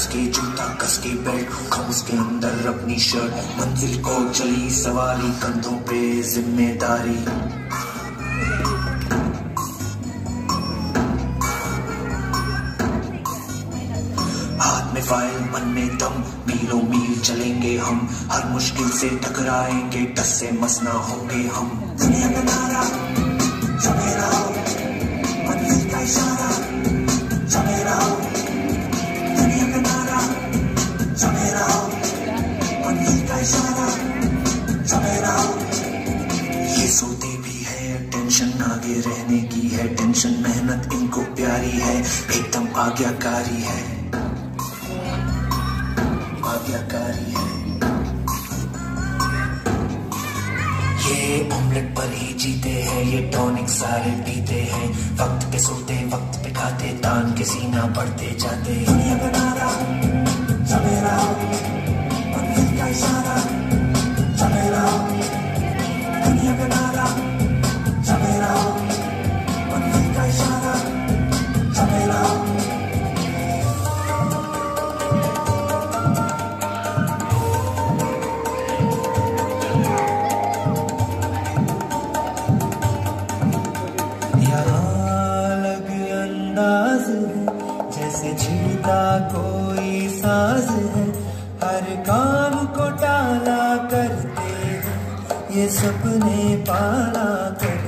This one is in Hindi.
जूता कस के बेल्ट खम उसके अंदर अपनी शर्ट मंजिल को चली सवारी, कंधों पे ज़िम्मेदारी। में फ़ाइल मन में दम, मीलों मील चलेंगे हम। हर मुश्किल से टकराएँगे, टस से मसना होंगे हम। दुनिया का नारा टेंशन आगे रहने की है, टेंशन, मेहनत, इनको प्यारी है, एकदम आज्ञाकारी है। आज्ञाकारी है। ये ऑमलेट पर ही जीते हैं, ये टॉनिक सारे पीते हैं, वक्त पे सोते, वक्त पे खाते तान के सीना बढ़ते जाते दुनिया जैसे जीता कोई साज है। हर काम को टाला करते हैं। ये सपने पाला करते